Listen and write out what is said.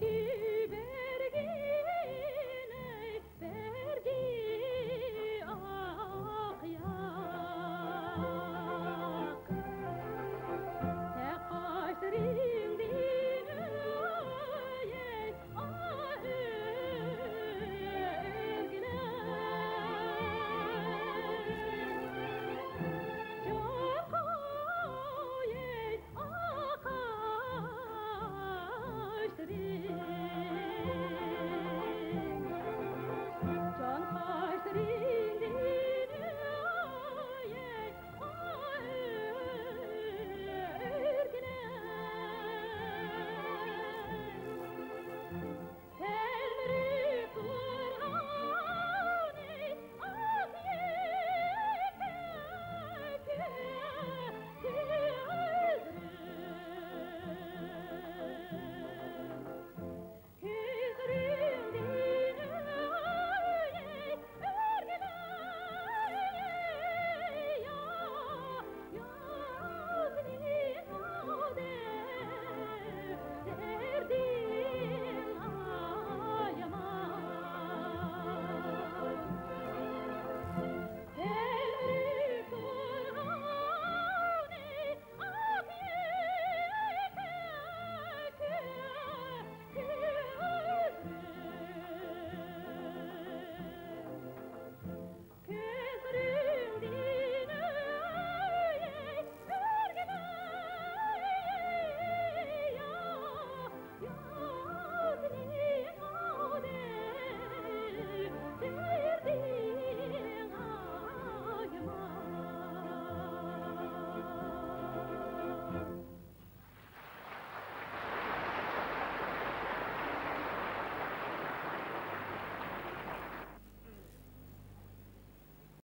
Give.